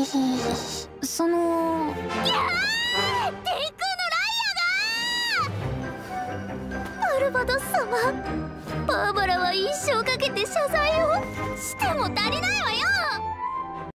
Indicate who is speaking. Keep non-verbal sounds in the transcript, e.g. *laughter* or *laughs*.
Speaker 1: *laughs* その。いやー天空のライアがバルバドス様。バーバラは一生かけて謝罪を。しても足りないわよ。